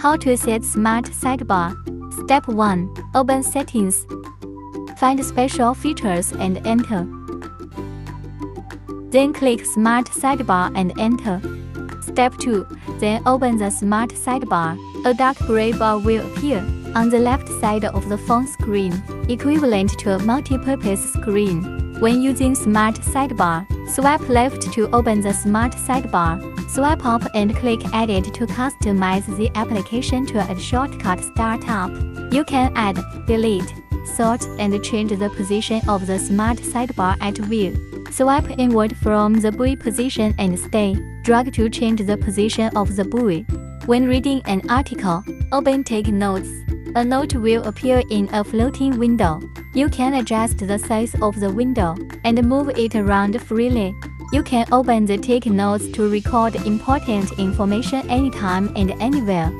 How to set Smart Sidebar Step 1. Open Settings. Find Special Features and enter. Then click Smart Sidebar and enter. Step 2. Then open the Smart Sidebar. A dark gray bar will appear on the left side of the phone screen, equivalent to a multi-purpose screen. When using Smart Sidebar, swipe left to open the Smart Sidebar. Swipe up and click Edit to customize the application to a shortcut Startup. You can add, delete, sort, and change the position of the Smart Sidebar at will. Swipe inward from the buoy position and stay. Drag to change the position of the buoy. When reading an article, open Take Notes. A note will appear in a floating window. You can adjust the size of the window and move it around freely. You can open the Take Notes to record important information anytime and anywhere.